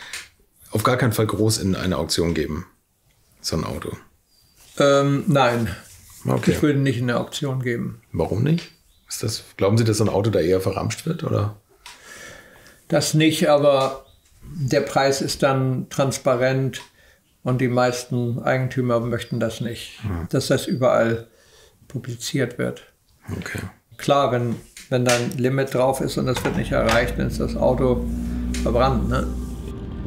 auf gar keinen Fall groß in eine Auktion geben, so ein Auto? Ähm, nein, okay. ich würde nicht in eine Auktion geben. Warum nicht? Ist das, glauben Sie, dass so ein Auto da eher verramscht wird? Oder? Das nicht, aber der Preis ist dann transparent und die meisten Eigentümer möchten das nicht, mhm. dass das überall publiziert wird. Okay. Klar, wenn, wenn da ein Limit drauf ist und das wird nicht erreicht, dann ist das Auto verbrannt. Ne?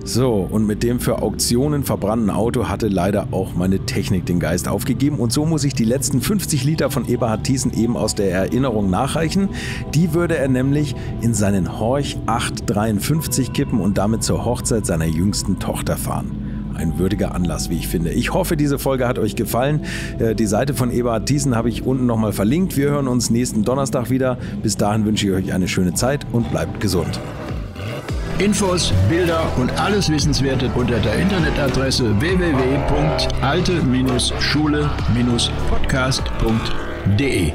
So, und mit dem für Auktionen verbrannten Auto hatte leider auch meine Technik den Geist aufgegeben und so muss ich die letzten 50 Liter von Eberhard Thiessen eben aus der Erinnerung nachreichen. Die würde er nämlich in seinen Horch 853 kippen und damit zur Hochzeit seiner jüngsten Tochter fahren. Ein würdiger Anlass, wie ich finde. Ich hoffe, diese Folge hat euch gefallen. Äh, die Seite von Eberhard Thiessen habe ich unten nochmal verlinkt. Wir hören uns nächsten Donnerstag wieder. Bis dahin wünsche ich euch eine schöne Zeit und bleibt gesund. Infos, Bilder und alles Wissenswerte unter der Internetadresse www.alte-schule-podcast.de